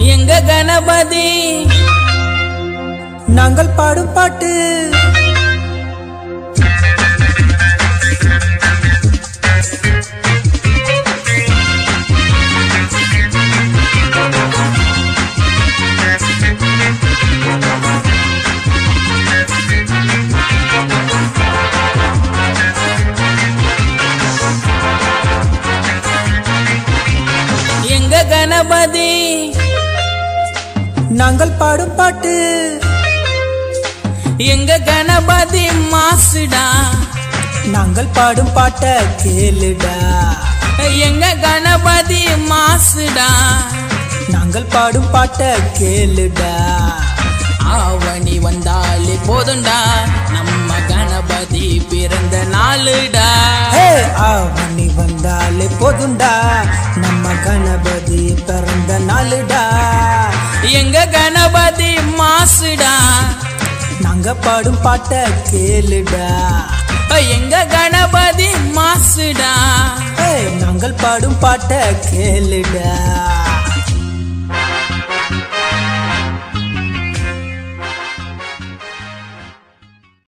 எங்க கணபதி? நாங்கள் பாடும் பாட்டு. எங்க கணபதி? நாங்கள் பாடும் பாட்டு. எங்க கணபதி மாசுடா. நாங்கள் பாடும் பாட்ட கேளுடா. எங்க கணபதி மாசுடா. நாங்கள் பாடும் பாட்ட கேளுடா. ஆவணி வந்தாலே போதுண்டா. நம்ம கணபதி பிறந்த நாளுடா. ஆவணி வந்தாலே போதுண்டா. நம்ம கணபதி பிறந்த நாளுடா. எங்க கணபதி மாசுடா? நாங்க பாடும் பாட்ட கேளுடா. எங்க கணபதி மாசுடா? நாங்கள் பாடும் பாட்ட கேளுடா.